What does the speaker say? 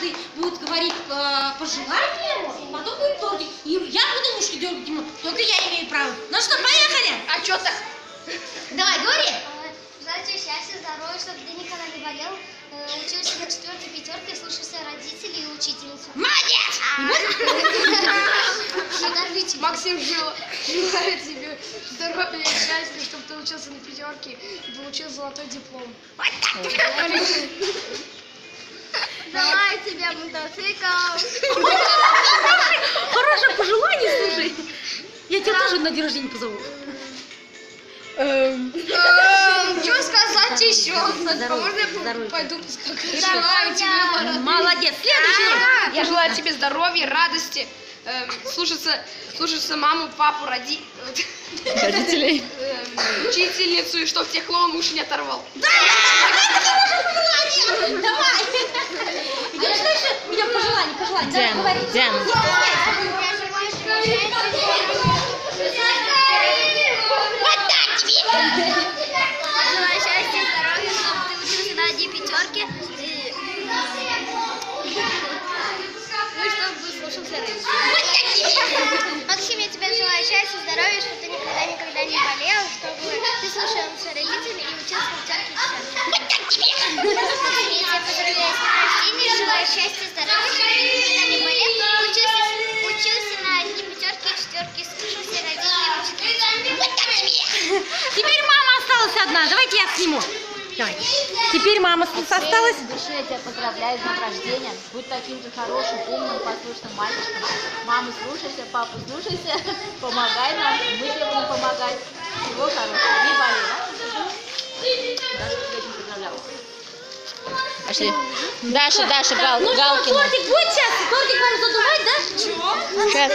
каждый будет говорить э, пожелания потом будет тортик. И я буду ушки дергать ему, только я имею право. Ну что, поехали? А чё так? Давай, говори. Желаю счастья, здоровья, чтобы ты никогда не болел, э, учился на четвертой пятерке, слушался родителей и учительницу. Молодец! Подождите. Максим жел- желает тебе здоровья и счастья, чтобы ты учился на пятерке и получил золотой диплом. Давай тебе мотоцикл. Хорошее пожелание, слушай. Я тебя тоже на день рождения позову. Что сказать еще? Здоровья, Можно пойду? Желаю тебе Молодец. Следующий. Я желаю тебе здоровья, радости, эм, слушаться, слушаться маму, папу, роди... Родителей. эм, учительницу, и чтоб тебе клоун уши не оторвал. Давай. Диана, говори. Диана. Не стесняйся. Желаю счастья, здоровья, чтобы ты учился на одни пятерки. Ну и чтобы слушался родителей. Максим, я тебе желаю счастья, здоровья, чтобы ты никогда-никогда не болел, чтобы ты слушался родителей и учился на пятерке все. Максим, я тебя поздравляю с рождения, желаю счастья, здоровья, осталась одна. Давайте я сниму. Давай. Теперь мама осталась. От души я тебя поздравляю с днем рождения. Будь таким же хорошим, умным, послушным мальчиком. Маму слушайся, папу слушайся. Помогай нам, мы тебе будем помогать. Всего хорошего. Не болей, да? Даша тебя этим поздравляла. Пошли. Даша, Даша, Гал, Ну что, Галкина. тортик будет сейчас? Тортик вам задувать, да? Сейчас.